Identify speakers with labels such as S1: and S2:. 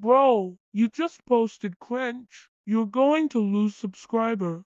S1: Bro, you just posted cringe. You're going to lose subscriber.